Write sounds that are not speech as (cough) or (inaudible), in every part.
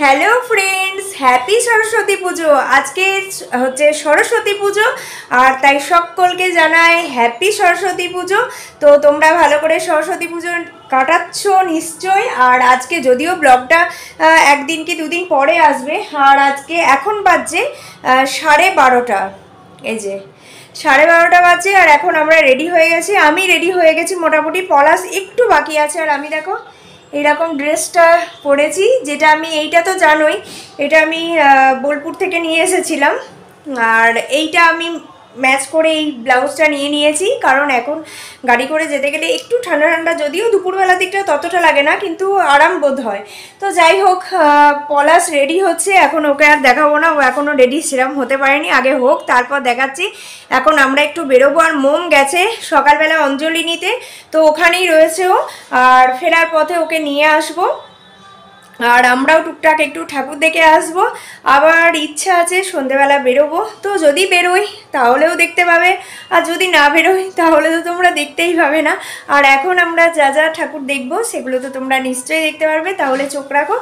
Hello friends happy Saraswati পুজো আজকে হচ্ছে সরস্বতী পুজো, আর তাই সকলকে জানাই হ্যাপি সরস্বতী পুজো তো তোমরা ভালো করে সরস্বতী পুজো কাটাচ্ছ নিশ্চয়। আর আজকে যদিও ব্লগটা একদিন কি দুদিন পরে আসবে, আর আজকে এখন বাজছে সাড়ে বারোটা। এই যে, সাড়ে বারোটা বাজে আর এখন আমরা রেডি হয়ে গেছি। আমি রেডি হয়ে গেছি মোটামুটি। পলাশ একটু বাকি আছে, আর আমি দেখো এইরকম ড্রেসটা পরেছি, যেটা আমি, এইটা তো জানোই, এটা আমি বোলপুর থেকে নিয়ে এসেছিলাম। আর এইটা আমি ম্যাচ করে এই ব্লাউজটা নিয়ে নিয়েছি। কারণ এখন গাড়ি করে যেতে গেলে একটু ঠান্ডা ঠান্ডা, যদিও দুপুরবেলার দিকটা ততটা লাগে না, কিন্তু আরাম বোধ হয়। তো যাই হোক পলাশ রেডি হচ্ছে, এখন ওকে আর দেখাবো না, ও এখনও রেডি সেরম হতে পারেনি, আগে হোক, তারপর দেখাচ্ছি। এখন আমরা একটু বেরোবো, আর মোম গেছে সকালবেলা অঞ্জলি নিতে, তো ওখানেই রয়েছে ও, আর ফেরার পথে ওকে নিয়ে আসব। আর আমরাও টুকটাক একটু ঠাকুর দেখে আসব। আবার ইচ্ছা আছে সন্ধেবেলা বেরোবো। তো যদি বেরোই, তাহলেও দেখতে পাবে। আর যদি না বেরোই, তাহলে তো তোমরা দেখতেই পাবে না। আর এখন আমরা যা যা ঠাকুর দেখব, সেগুলো তো তোমরা নিশ্চয়ই দেখতে পারবে। তাহলে চোখ রাখো।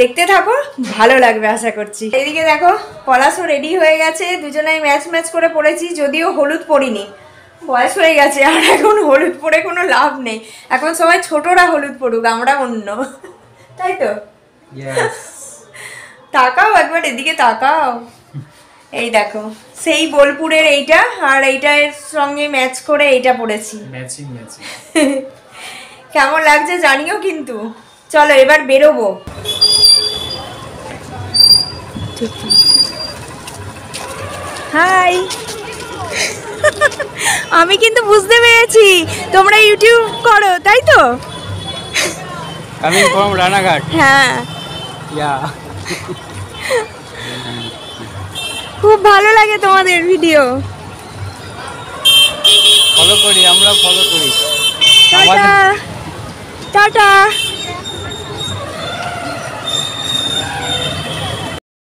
দেখতে থাকো। ভালো লাগবে আশা করছি। এদিকে দেখো, পলাশও রেডি হয়ে গেছে। দুজনাই ম্যাচ ম্যাচ করে পড়েছি, যদিও হলুদ পরিনি। বয়স হয়ে গেছে, আর এখন হলুদ পরে কোনো লাভ নেই। এখন সবাই ছোটরা হলুদ পড়ুক আমরা অন্য। তাই তো (laughs) তাকাও একবার এদিকে তাকাও। (laughs) এই দেখো সেই বোলপুরের এইটা আর এইটার সঙ্গে ম্যাচ করে এইটা পড়েছি। ম্যাচিং ম্যাচিং (laughs) কেমন লাগছে জানিও কিন্তু। চলো এবার বেরোবো। হাই। আমি কিন্তু বুঝতে পেরেছি। তোমরা ইউটিউব করো তাই তো? কামিং ফ্রম রানাঘাট হ্যাঁ। ইয়া খুব ভালো লাগে তোমাদের ভিডিও ফলো করি আমরা ফলো করি। টাটা। টাটা।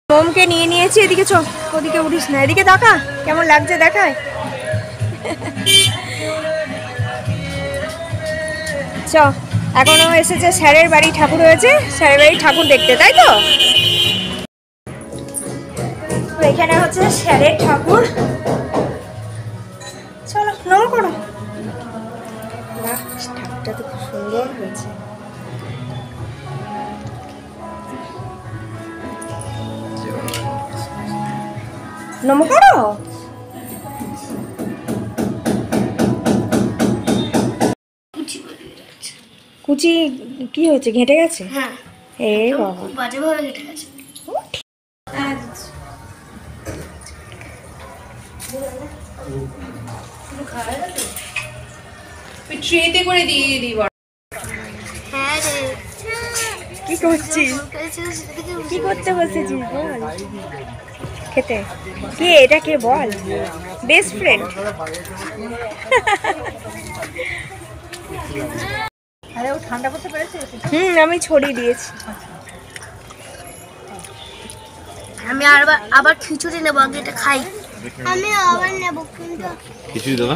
মোমকে নিয়ে নিয়েছি এদিকে চ ওদিকে উঠিস না। এদিকে দেখা কেমন লাগছে দেখায়? চ। এখনও এসেছে স্যারের বাড়ি ঠাকুর হয়েছে, স্যারের বাড়ি ঠাকুর দেখতে, তাই তো? এখানে হচ্ছে স্যারের ঠাকুর। চলো নম করো। ঠাকুরটা তো খুব সুন্দর হয়েছে। নম করো। কুচি কি হয়েছে? ঘেঁটে গেছে? হ্যাঁ। এ বাবা। বাজেভাবে কেটে গেছে। ট্রেতে করে দিয়ে হ্যাঁ রে। কি করছিস? কি করতে বসেছিস বল। খেতে। কে এটা কে বল? বেস্ট ফ্রেন্ড হুম আমি ছড়িয়ে দিয়েছি। আমি আবার আবার খিচুড়ি নেব আগে এটা খাই। আমি আবার নেব কিন্তু খিচুড়ি দেবা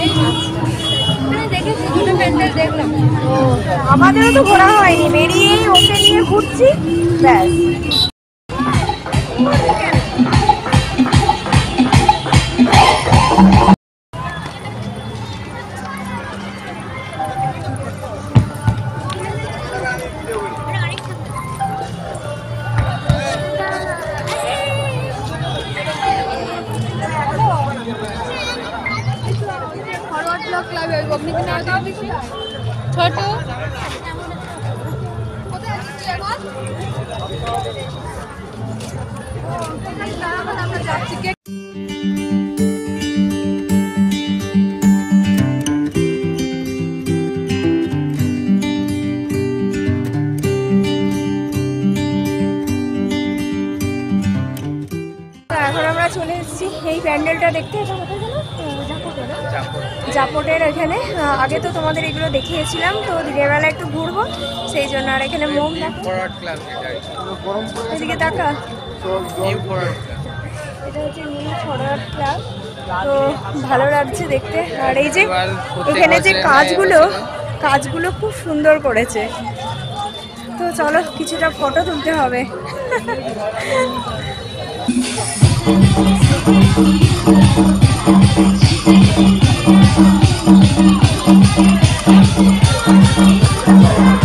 দেখলাম। তো আমাদেরও তো ঘোরা হয়নি। বেরিয়েই ওকে নিয়ে ঘুরছি। ব্যাস। Club, I've got me ছোট। এখন আমরা চলে এসেছি এই প্যান্ডেলটা দেখতে। এটা কোথায় যেন? আহ, জাপটের, না? জাপটের এখানে। আগে তো তোমাদের এগুলো দেখিয়েছিলাম, তো দিনের বেলা একটু ঘুরবো, সেই জন্য আর এখানে মোম দেখো এদিকে ক্লাব এটা তো ভালো লাগছে দেখতে। আর এই যে এখানে যে কাজগুলো কাজগুলো খুব সুন্দর করেছে। তো চলো, কিছুটা ফটো তুলতে হবে। (laughs) Thank you.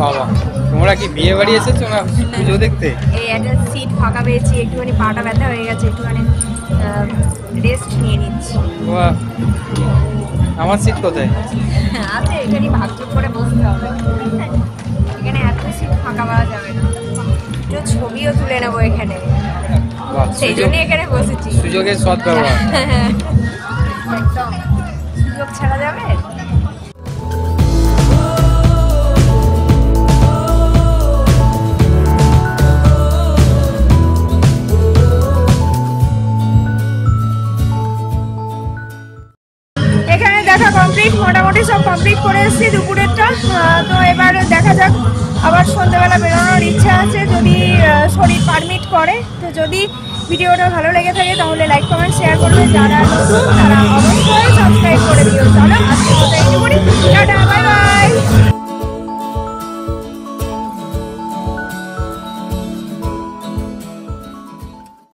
বাবা তোমরা কি বিয়ে বাড়ি এসেছ না পুজো দেখতে? এই একটা সিট ফাঁকা পেয়েছি একটুখানি পাটা ব্যথা হয়ে গেছে একটুখানি রেস্ট নিয়ে নিচ্ছি। বাহ, আমার সিট কোথায়? (laughs) আছে এখানে ভাগ্য করে বসতে হবে। এখানে এত সিট ফাঁকা পাওয়া যাবে না। একটু ছবিও তুলে নেব এখানে। সেই জন্য এখানে বসেছি। সুযোগের সৎ ব্যবহার (laughs) একদম। সুযোগ ছাড়া যাবে? কমপ্লিট করে এসেছি দুপুরেরটা। তো এবার দেখা যাক, আবার সন্ধ্যেবেলা বেরোনোর ইচ্ছা আছে। যদি শরীর পারমিট করে, তো যদি ভিডিওটা ভালো লেগে থাকে, তাহলে লাইক কমেন্ট শেয়ার করবে। যারা নতুন, তারা অবশ্যই সাবস্ক্রাইব করে দিও। চলো আজকে টাটা বাই বাই